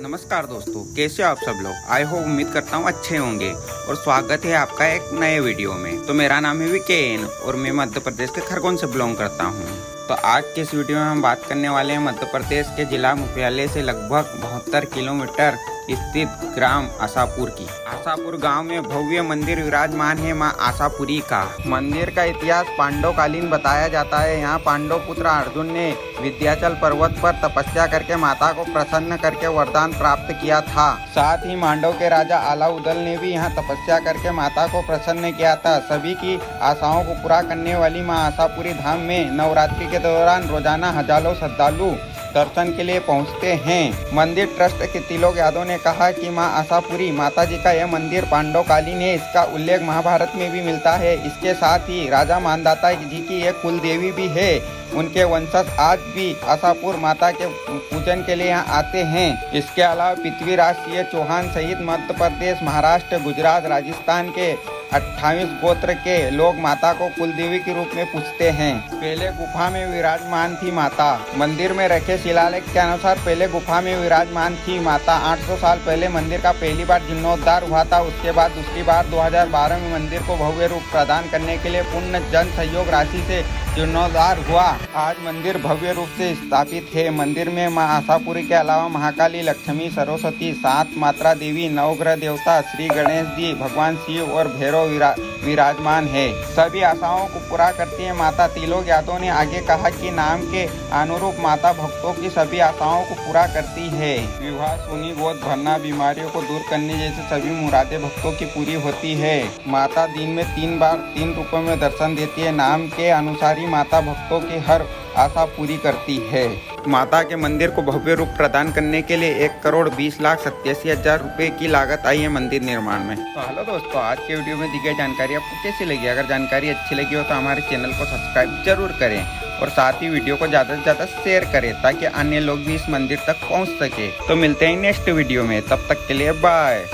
नमस्कार दोस्तों, कैसे हो आप सब लोग? आई हो उम्मीद करता हूँ अच्छे होंगे और स्वागत है आपका एक नए वीडियो में। तो मेरा नाम है विकेन और मैं मध्य प्रदेश के खरगोन से बिलोंग करता हूँ। तो आज के इस वीडियो में हम बात करने वाले हैं मध्य प्रदेश के जिला मुख्यालय से लगभग बहत्तर किलोमीटर स्थित ग्राम आशापुर की। आशापुर गाँव में भव्य मंदिर विराजमान है माँ आशापुरी का। मंदिर का इतिहास पांडव कालीन बताया जाता है। यहाँ पांडव पुत्र अर्जुन ने विद्याचल पर्वत पर तपस्या करके माता को प्रसन्न करके वरदान प्राप्त किया था। साथ ही मांडव के राजा आलाउदल ने भी यहाँ तपस्या करके माता को प्रसन्न किया था। सभी की आशाओं को पूरा करने वाली माँ आशापुरी धाम में नवरात्रि के दौरान रोज़ाना हज़ारों श्रद्धालु दर्शन के लिए पहुँचते हैं। मंदिर ट्रस्ट के तिलोक यादव ने कहा कि माँ आशापुरी माता जी का यह मंदिर पांडव कालीन है इसका उल्लेख महाभारत में भी मिलता है। इसके साथ ही राजा मानदाता जी की एक कुल देवी भी है। उनके वंशज आज भी आशापुर माता के पूजन के लिए यहाँ आते हैं। इसके अलावा पृथ्वीराज सिंह चौहान सहित मध्य प्रदेश, महाराष्ट्र, गुजरात, राजस्थान के अट्ठाईस गोत्र के लोग माता को कुल देवी के रूप में पूछते हैं। पहले गुफा में विराजमान थी माता। मंदिर में रखे शिलालेख के अनुसार पहले गुफा में विराजमान थी माता। 800 साल पहले मंदिर का पहली बार जीर्णोद्धार हुआ था। उसके बाद दूसरी बार 2012 में मंदिर को भव्य रूप प्रदान करने के लिए पूर्ण जन सहयोग राशि से जीर्णोद्धार हुआ। आज मंदिर भव्य रूप से स्थापित है। मंदिर में माँ आशापुरी के अलावा महाकाली, लक्ष्मी, सरस्वती, सात मात्रा देवी, नवग्रह देवता, श्री गणेश जी, भगवान शिव और भैरव विरा, विराजमान है। सभी आशाओं को पूरा करती है माता। तिलोक यादव ने आगे कहा कि नाम के अनुरूप माता भक्तों की सभी आशाओं को पूरा करती है। विवाह सुनी गोद भरना बीमारियों को दूर करने जैसे सभी मुरादे भक्तों की पूरी होती है। माता दिन में तीन बार तीन रूपों में दर्शन देती है। नाम के अनुसार ही माता भक्तों की हर आशा पूरी करती है। माता के मंदिर को भव्य रूप प्रदान करने के लिए एक करोड़ बीस लाख सत्यासी हज़ार रूपए की लागत आई है मंदिर निर्माण में। तो हेलो दोस्तों, आज के वीडियो में दी गई जानकारी आपको कैसी लगी? अगर जानकारी अच्छी लगी हो तो हमारे चैनल को सब्सक्राइब ज़रूर करें और साथ ही वीडियो को ज़्यादा से ज़्यादा शेयर करें ताकि अन्य लोग भी इस मंदिर तक पहुँच सके। तो मिलते हैं नेक्स्ट वीडियो में, तब तक के लिए बाय